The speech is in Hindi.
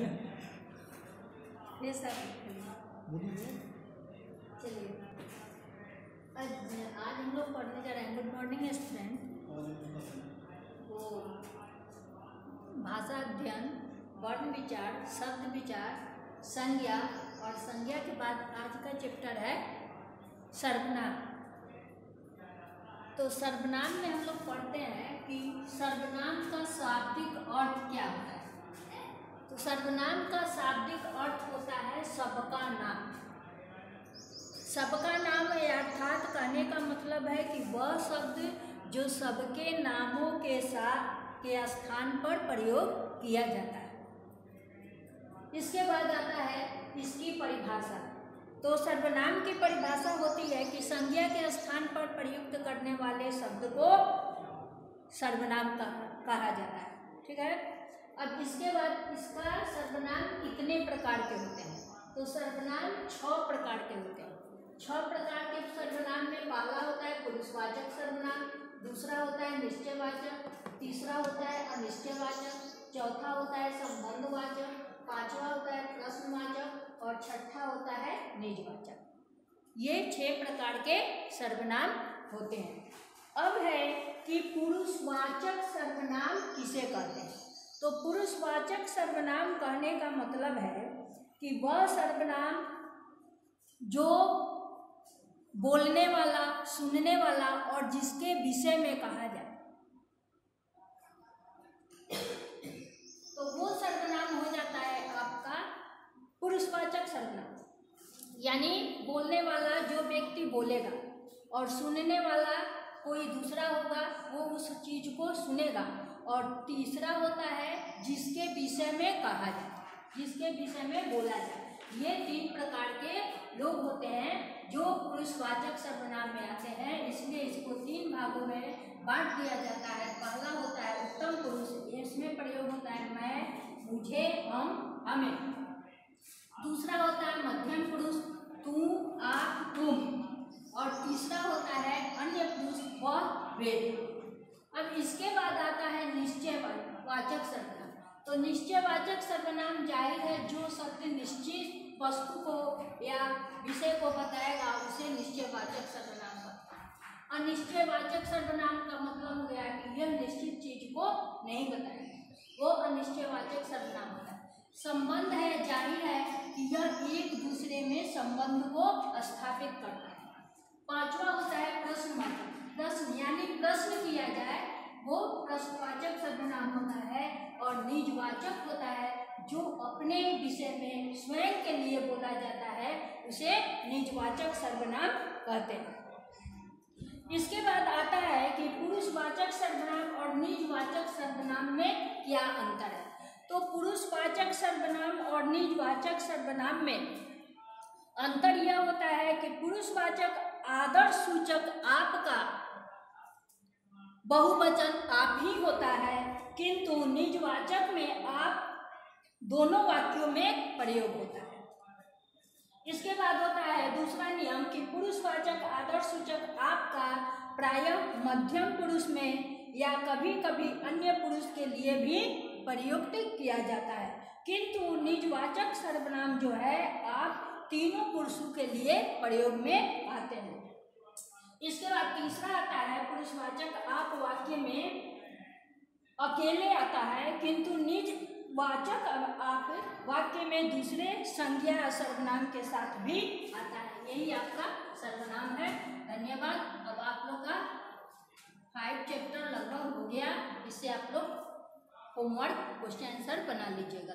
ये सब चलिए। आज आज हम लोग पढ़ने जा रहे हैं। गुड मॉर्निंग स्टूडेंट वो भाषा अध्ययन वर्ण विचार शब्द विचार संज्ञा और संज्ञा के बाद आज का चैप्टर है सर्वनाम। तो सर्वनाम में हम लोग पढ़ते हैं कि सर्वनाम का शाब्दिक अर्थ क्या है? तो सर्वनाम का शाब्दिक अर्थ होता है सबका नाम। सबका नाम अर्थात कहने का मतलब है कि वह शब्द जो सबके नामों के साथ के स्थान पर प्रयोग किया जाता है। इसके बाद आता है इसकी परिभाषा। तो सर्वनाम की परिभाषा होती है कि संज्ञा के स्थान पर प्रयुक्त करने वाले शब्द को सर्वनाम कहा जाता है। ठीक है? अब इसके बाद इसका सर्वनाम कितने प्रकार के होते हैं। तो सर्वनाम छह प्रकार के होते हैं। छह प्रकार के सर्वनाम में पहला होता है पुरुषवाचक सर्वनाम, दूसरा होता है निश्चयवाचक, तीसरा होता है अनिश्चयवाचक, चौथा होता है संबंधवाचक, पांचवा होता है प्रश्नवाचक और छठा होता है निजवाचक। ये छह प्रकार के सर्वनाम होते हैं। अब है कि पुरुषवाचक सर्वनाम किसे कहते हैं? तो पुरुषवाचक सर्वनाम कहने का मतलब है कि वह सर्वनाम जो बोलने वाला, सुनने वाला और जिसके विषय में कहा जाए। तो वो सर्वनाम हो जाता है आपका पुरुषवाचक सर्वनाम। यानी बोलने वाला जो व्यक्ति बोलेगा और सुनने वाला कोई दूसरा होगा, वो उस चीज़ को सुनेगा। और तीसरा होता है, जिसके विषय में कहा जाए, जिसके विषय में बोला जाए। ये तीन प्रकार के लोग होते हैं, जो पुरुषवाचक सर्वनाम में आते हैं। इसलिए इसको तीन भागों में बांट दिया जाता है। पहला होता है उत्तम पुरुष। इसमें प्रयोग होता है, मैं, मुझे, हम, हमें दूसरा होता है मध्यम पुरुष तू आप तुम और तीसरा होता है अन्य पुरुष वह वे इसके बाद आता है निश्चय वाचक सर्वनाम। तो निश्चयवाचक सर्वनाम ज़ाहिर है, जो शब्द निश्चित वस्तु को या विषय को बताएगा, उसे निश्चयवाचक सर्वनाम कहते हैं। अनिश्चयवाचक सर्वनाम का मतलब हो गया कि यह निश्चित चीज़ को नहीं बताएगा। वो अनिश्चयवाचक सर्वनाम होता है। संबंध है, ज़ाहिर है कि यह एक दूसरे में संबंध को स्थापित करता है। पांचवा होता है प्रश्नवाचक प्रश्न, यानी प्रश्न किया जाए वो प्रश्नवाचक सर्वनाम होता है और निजवाचक होता है, जो अपने विषय में स्वयं के लिए बोला जाता है, उसे निजवाचक सर्वनाम कहते हैं। इसके बाद आता है कि पुरुषवाचक सर्वनाम और निजवाचक सर्वनाम में क्या अंतर है? तो पुरुषवाचक सर्वनाम और निजवाचक सर्वनाम में अंतर यह होता है कि पुरुषवाचक आदर्श सूचक आपका बहुवचन आप ही होता है, किंतु निजवाचक में आप दोनों वाक्यों में प्रयोग होता है। इसके बाद होता है, दूसरा नियम कि पुरुषवाचक आदर्श सूचक आपका प्राय मध्यम पुरुष में या कभी कभी अन्य पुरुष के लिए भी प्रयुक्त किया जाता है। किंतु निजवाचक सर्वनाम जो है, आप तीनों पुरुषों के लिए प्रयोग में आते हैं। इसके बाद तीसरा आता है पुरुषवाचक वाक्य में अकेले आता है, किंतु निज वाचक आप वाक्य में दूसरे संज्ञा सर्वनाम के साथ भी आता है। यही आपका सर्वनाम है। धन्यवाद। अब आप लोग का फाइव चैप्टर लगभग हो गया। इससे आप लोग होमवर्क क्वेश्चन आंसर बना लीजिएगा।